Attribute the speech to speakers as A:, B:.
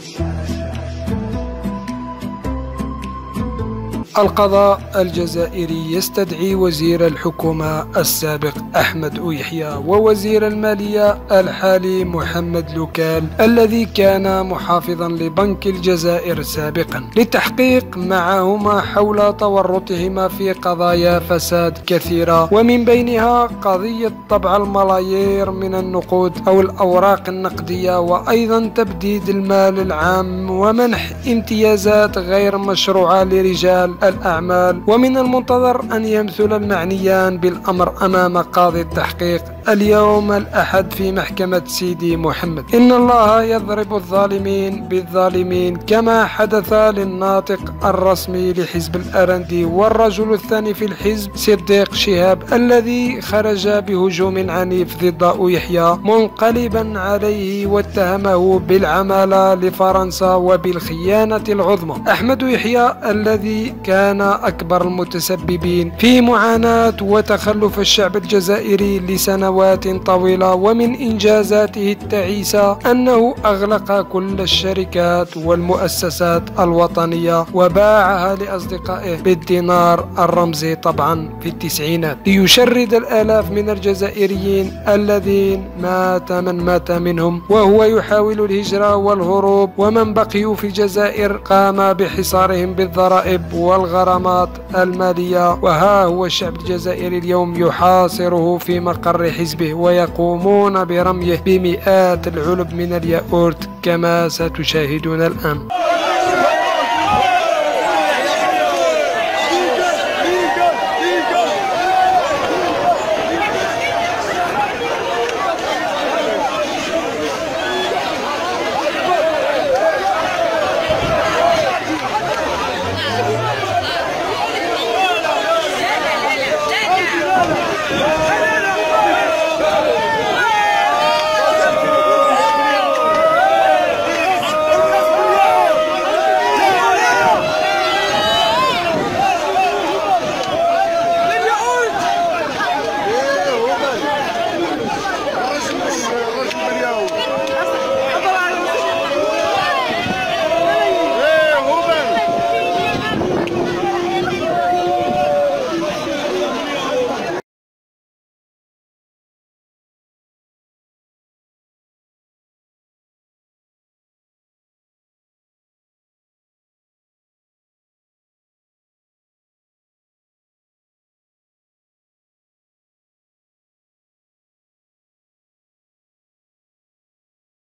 A: Shut القضاء الجزائري يستدعي وزير الحكومة السابق أحمد أويحيى ووزير المالية الحالي محمد لوكال الذي كان محافظا لبنك الجزائر سابقا للتحقيق معهما حول تورطهما في قضايا فساد كثيرة ومن بينها قضية طبع الملايير من النقود أو الأوراق النقدية وأيضا تبديد المال العام ومنح امتيازات غير مشروعة لرجال الأعمال. ومن المنتظر أن يمثل المعنيان بالأمر أمام قاضي التحقيق. اليوم الأحد في محكمة سيدي محمد. إن الله يضرب الظالمين بالظالمين كما حدث للناطق الرسمي لحزب الأرندي والرجل الثاني في الحزب صديق شهاب الذي خرج بهجوم عنيف ضد يحيى منقلبا عليه واتهمه بالعمالة لفرنسا وبالخيانة العظمى. أحمد يحيى الذي كان أكبر المتسببين في معاناة وتخلف الشعب الجزائري لسنوات طويلة ومن إنجازاته التعيسة أنه أغلق كل الشركات والمؤسسات الوطنية وباعها لأصدقائه بالدينار الرمزي طبعا في التسعينات. ليشرد الآلاف من الجزائريين الذين مات من مات منهم وهو يحاول الهجرة والهروب ومن بقيوا في الجزائر قام بحصارهم بالضرائب والغرامات المالية. وها هو الشعب الجزائري اليوم يحاصره في مقر حزبه ويقومون برميه بمئات العلب من الياورت كما ستشاهدون الآن Yeah!